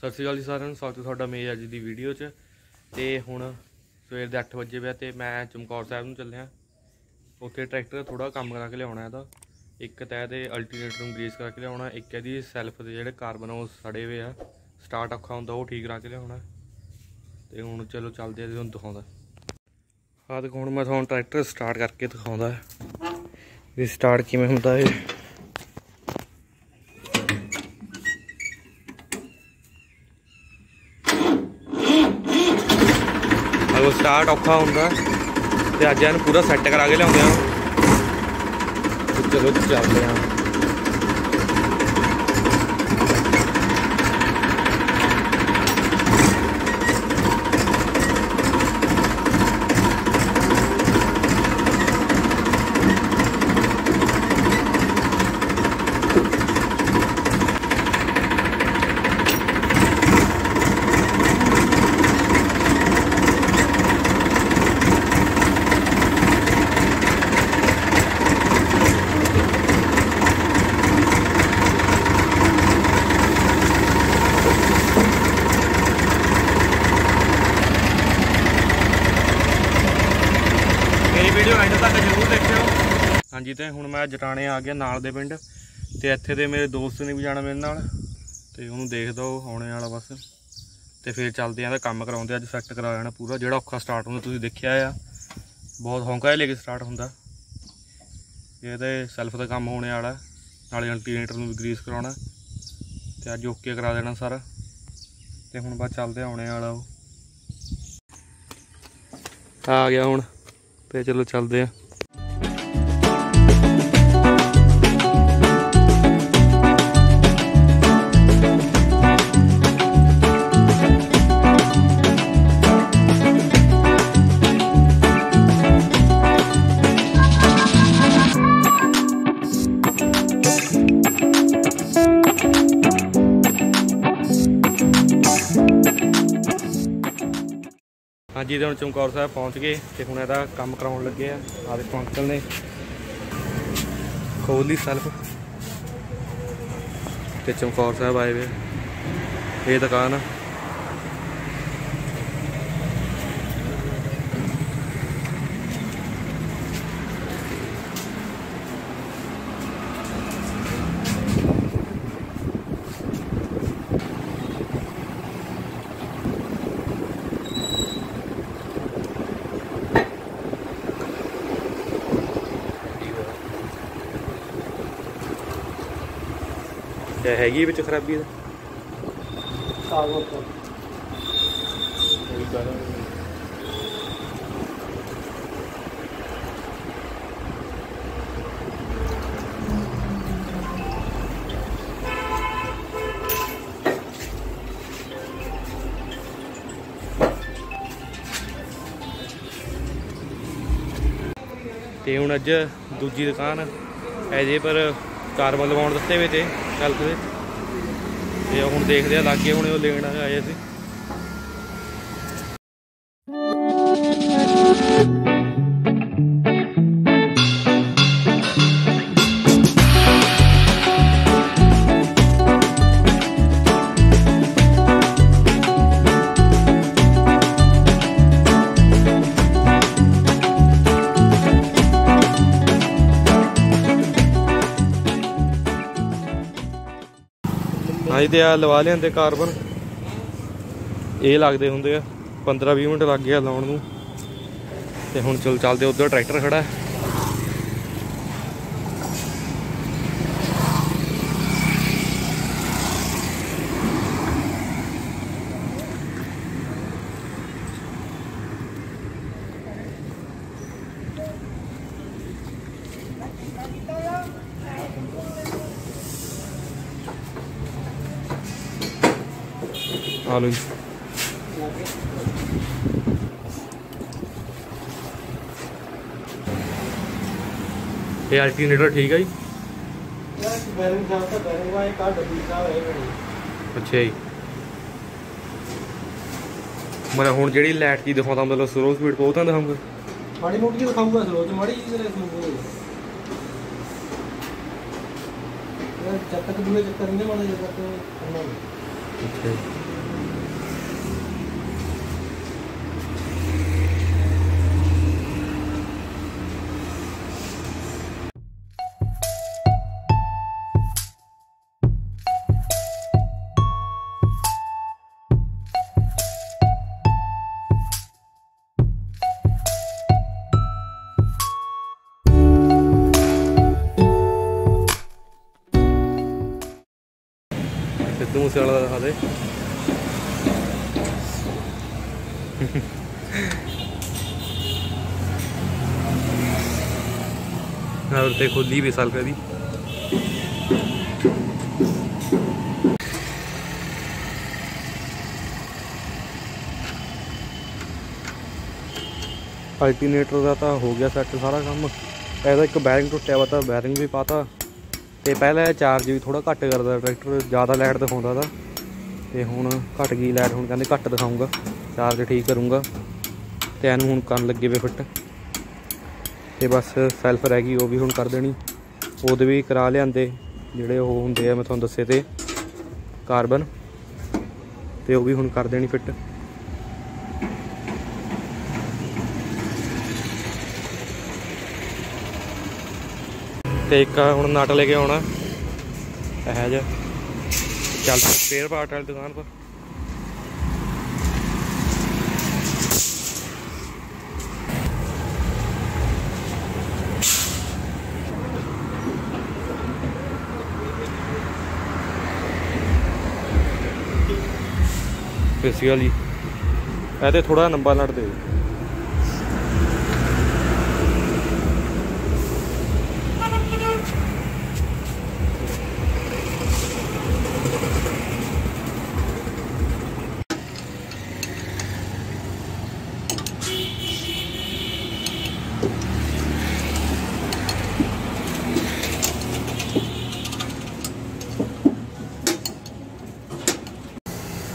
ਸਤਿ ਸ਼੍ਰੀ ਅਕਾਲ ਜੀ ਸਾਰਿਆਂ ਨੂੰ, ਸਵਾਗਤ ਹੈ ਤੁਹਾਡਾ ਮੇਰੀ ਅੱਜ ਦੀ ਵੀਡੀਓ 'ਚ। ਤੇ ਹੁਣ ਸਵੇਰ ਦੇ 8 ਵਜੇ ਪਿਆ ਤੇ ਮੈਂ ਚਮਕੌਰ ਸਾਹਿਬ ਨੂੰ ਚੱਲਿਆ। ਉੱਥੇ ਟਰੈਕਟਰ ਥੋੜਾ ਕੰਮ ਕਰਾ ਕੇ ਲਿਆਉਣਾ ਇਹਦਾ। ਇੱਕ ਤਾਂ ਇਹਦੇ ਅਲਟਰਨੇਟਰ ਨੂੰ ਗ੍ਰੀਸ ਕਰਾ ਕੇ ਲਿਆਉਣਾ, ਇੱਕ ਇਹਦੀ ਸੈਲਫ ਦੇ ਜਿਹੜੇ ਕਾਰਬਨ ਉਹ ਸੜੇ ਹੋਏ ਆ। ਸਟਾਰਟ ਔਖਾ ਹੁੰਦਾ, ਉਹ ਠੀਕ ਕਰਾ ਕੇ ਲਿਆਉਣਾ। ਤੇ ਹੁਣ ਚਲੋ ਚੱਲਦੇ ਆ ਤੇ ਤੁਹਾਨੂੰ ਦਿਖਾਉਂਦਾ। ਆਹ ਦੇਖੋ, ਹੁਣ ਮੈਂ ਤੁਹਾਨੂੰ ਟਰੈਕਟਰ ਸਟਾਰਟ ਕਰਕੇ ਦਿਖਾਉਂਦਾ। ਵੀ ਸਟਾਰਟ ਕਿਵੇਂ ਹੁੰਦਾ ਹੈ ਸਟਾਰਟ ਔਖਾ ਹੁੰਦਾ। ਤੇ ਅੱਜ ਇਹਨੂੰ ਪੂਰਾ ਸੈੱਟ ਕਰਾ ਕੇ ਲਿਆਉਂਦੇ ਆ। ਤੇ ਚਲੋ ਚੱਲਦੇ ਆ। ਵੀਡੀਓ ਐਂਡ ਤੱਕ ਜ਼ਰੂਰ ਦੇਖਿਓ। ਹਾਂਜੀ ਤੇ ਹੁਣ ਮੈਂ ਜਟਾਣੇ ਆ ਗਿਆ ਨਾਲ ਦੇ ਪਿੰਡ। ਤੇ ਇੱਥੇ ਦੇ ਮੇਰੇ ਦੋਸਤ ਨੇ ਵੀ ਜਾਣਾ ਮੇਰੇ ਨਾਲ। ਤੇ ਉਹਨੂੰ ਦੇਖਦਾ ਉਹ ਆਉਣੇ ਵਾਲਾ ਬਸ। ਤੇ ਫਿਰ ਚੱਲਦੇ ਆਂ ਦਾ ਕੰਮ ਕਰਾਉਂਦੇ ਅੱਜ ਸੈੱਟ ਕਰਾ ਲੈਣਾ ਪੂਰਾ। ਜਿਹੜਾ ਔਖਾ ਸਟਾਰਟ ਹੁੰਦਾ, ਤੁਸੀਂ ਦੇਖਿਆ ਆ। ਬਹੁਤ ਹੌਂਕਾ ਲੈ ਕੇ ਸਟਾਰਟ ਹੁੰਦਾ। ਇਹਦੇ ਸੈਲਫ ਦਾ ਕੰਮ ਹੋਣੇ ਵਾਲਾ। ਨਾਲੇ ਅਲਟਰਨੇਟਰ ਨੂੰ ਵੀ ਗਰੀਸ ਕਰਾਉਣਾ। ਤੇ ਅੱਜ ਓਕੇ ਕਰਾ ਦੇਣਾ ਸਾਰਾ। ਤੇ ਹੁਣ ਬਾਅਦ ਚੱਲਦੇ ਆਉਣੇ ਵਾਲਾ ਉਹ। ਆ ਗਿਆ ਹੁਣ। ਤੇ ਚਲੋ ਚੱਲਦੇ ਆ। ਹਾਂਜੀ ਤੇ ਹੁਣ ਚਮਕੌਰ ਸਾਹਿਬ ਪਹੁੰਚ ਗਏ ਤੇ ਹੁਣ ਇਹਦਾ ਕੰਮ ਕਰਾਉਣ ਲੱਗੇ ਆ। ਆ ਦੇਖੋ ਅੰਕਲ ਨੇ ਖੋਲ ਲਈ ਸੈਲਫ ਤੇ ਚਮਕੌਰ ਸਾਹਿਬ ਆਏ ਵੇ। ਇਹ ਦੁਕਾਨ ਆ। ਤੇ ਹੈਗੀ ਵਿੱਚ ਖਰਾਬੀ ਇਹਦਾ ਤੇ ਹੁਣ ਅੱਜ ਦੂਜੀ ਦੁਕਾਨ ਐਜੇ ਪਰ ਕਾਰਬਨ ਲਗਾਉਣ ਦਿੱਤੇ ਵੇ ਤੇ ਕਲਕ ਦੇ ਤੇ ਹੁਣ ਦੇਖਦੇ ਆ, ਲਾਗੇ ਹੁਣ ਉਹ ਲੈਣ ਆਏ ਸੀ। ਹਾਂਜੀ ਆ ਲਵਾ ਲਿਆਂਦੇ ਕਾਰਬਨ ਇਹ ਲੱਗਦੇ ਹੁੰਦੇ ਆ 15 20 ਮਿੰਟ ਲੱਗ ਗਿਆ ਲਾਉਣ ਨੂੰ। ਤੇ ਹੁਣ ਚਲ ਚੱਲਦੇ ਉਧਰ ਟਰੈਕਟਰ ਖੜਾ ਆ ਲਓ ਜੀ ਇਹ ਅਲਟਰਨੇਟਰ ਠੀਕ ਹੈ ਜੀ? ਅੱਛਾ ਜੀ। ਮੈਂ ਹੁਣ ਜਿਹੜੀ ਲਾਈਟ ਕੀ ਦਿਖਾਉਂਦਾ ਮਤਲਬ ਸਲੋ ਸਪੀਡ ਬਹੁਤ ਤਾਂ ਦਿਖਾਉਂਗਾ ਮਾੜੀ ਮੋਟੀ ਜਿਹੀ ਦਿਖਾਊਗਾ ਸਲੋ ਚ ਮਾੜੀ ਜਿਹੀ ਤੇਰੇ ਸਲੋ ਜਦ ਤੱਕ ਦੂਏ ਚੱਕਰ ਨਹੀਂ ਮਾੜੇ ਤੱਕ ਕਰਨਾ। ਅੱਛਾ ਜੀ ਸਿੱਧੂ ਮੂਸੇ ਵਾਲਾ ਦਾ ਦਿਖਾ ਦੇ ਹੋਰ ਤੇ ਖੁੱਲੀ ਵੀ ਸਲਕਾ ਦੀ ਅਲਟਰਨੇਟਰ ਦਾ ਤਾਂ ਹੋ ਗਿਆ ਸੈੱਟ ਸਾਰਾ ਕੰਮ ਇਹਦਾ ਇੱਕ ਬੈਰਿੰਗ ਟੁੱਟਿਆ ਵਾ ਤਾਂ ਬੈਰਿੰਗ ਵੀ ਪਾਤਾ ਤੇ ਪਹਿਲਾਂ ਚਾਰਜ ਵੀ ਥੋੜਾ ਘੱਟ ਕਰਦਾ ਟਰੈਕਟਰ ਜ਼ਿਆਦਾ ਲਾਈਟ ਦਿਖਾਉਂਦਾ ਤਾ। ਤੇ ਹੁਣ ਘਟ ਗਈ ਲਾਈਟ ਹੁਣ ਕਹਿੰਦੇ ਘੱਟ ਦਿਖਾਉਂਗਾ ਚਾਰਜ ਠੀਕ ਕਰੂੰਗਾ। ਤੇ ਇਹਨੂੰ ਹੁਣ ਕਰਨ ਲੱਗੇ ਵੇ ਫਿੱਟ। ਤੇ ਬਸ ਸੈਲਫ ਰਹਿ ਗਈ, ਉਹ ਵੀ ਹੁਣ ਕਰ ਦੇਣੀ। ਉਹਦੇ ਵੀ ਕਰਾ ਲਿਆਂਦੇ, ਜਿਹੜੇ ਉਹ ਹੁੰਦੇ ਆ, ਮੈਂ ਤੁਹਾਨੂੰ ਦੱਸੇ ਤੇ ਕਾਰਬਨ ਤੇ ਉਹ ਵੀ ਹੁਣ ਕਰ ਦੇਣੀ ਫਿੱਟ। ਤੇ ਇੱਕ ਹੁਣ ਨਟ ਲੈ ਕੇ ਆਉਣਾ। ਇਹ ਜਿਹਾ। ਚੱਲ ਸਪੇਅਰ ਪਾਰਟ ਵਾਲੀ ਦੁਕਾਨ ਪਰ। ਬੇਸਿਕਲੀ ਇਹ ਤੇ ਥੋੜਾ ਲੰਬਾ ਨਟ ਦੇ ਦਿਓ।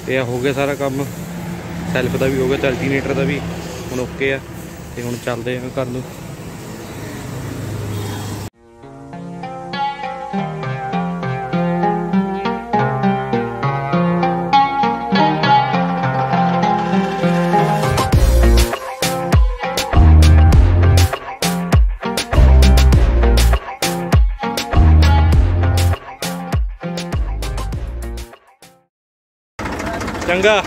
ਤੇ ਆ ਹੋ ਗਿਆ ਸਾਰਾ ਕੰਮ। ਸੈਲਫ ਦਾ ਵੀ ਹੋ ਗਿਆ ਤੇ ਅਲਟਰਨੇਟਰ ਦਾ ਵੀ। ਹੁਣ ਓਕੇ ਆ। ਤੇ ਹੁਣ ਚੱਲਦੇ ਆ ਘਰ ਨੂੰ। ਚੰਗਾ।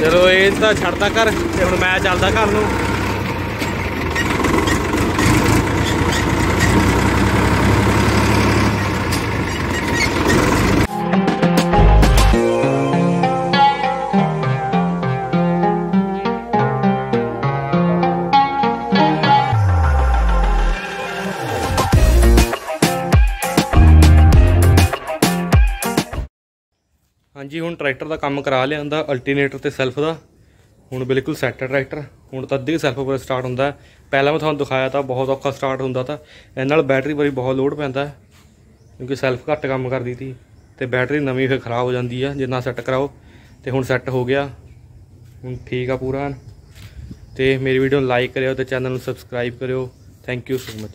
ਚਲੋ ਇਹ ਤਾਂ ਛੱਡਤਾ ਘਰ ਤੇ ਹੁਣ ਮੈਂ ਚੱਲਦਾ ਘਰ ਨੂੰ। ਟਰੈਕਟਰ ਦਾ ਕੰਮ ਕਰਾ ਲਿਆਂਦਾ ਅਲਟਰਨੇਟਰ ਤੇ ਸੈਲਫ ਦਾ। ਹੁਣ ਬਿਲਕੁਲ ਸੈੱਟ ਹੈ ਟਰੈਕਟਰ ਹੁਣ ਤਾਂ ਅੱਧੀ ਸੈਲਫ ਪਰ ਸਟਾਰਟ ਹੁੰਦਾ ਪਹਿਲਾਂ ਮੈਂ ਤੁਹਾਨੂੰ ਦਿਖਾਇਆ ਤਾਂ ਬਹੁਤ ਔਖਾ ਸਟਾਰਟ ਹੁੰਦਾ ਤਾਂ ਇਹ ਨਾਲ ਬੈਟਰੀ ਵਾਰੀ ਬਹੁਤ ਲੋਡ ਪੈਂਦਾ ਕਿਉਂਕਿ ਸੈਲਫ ਘੱਟ ਕੰਮ ਕਰਦੀ ਸੀ ਤੇ ਬੈਟਰੀ ਨਵੀਂ ਫਿਰ ਖਰਾਬ ਹੋ ਜਾਂਦੀ ਆ ਜੇ ਨਾ ਸੈੱਟ ਕਰਾਓ। ਤੇ ਹੁਣ ਸੈੱਟ ਹੋ ਗਿਆ। ਹੁਣ ਠੀਕ ਆ ਪੂਰਾ। ਤੇ ਮੇਰੀ ਵੀਡੀਓ ਨੂੰ ਲਾਈਕ ਕਰਿਓ ਤੇ ਚੈਨਲ ਨੂੰ ਸਬਸਕ੍ਰਾਈਬ ਕਰਿਓ। Thank you so much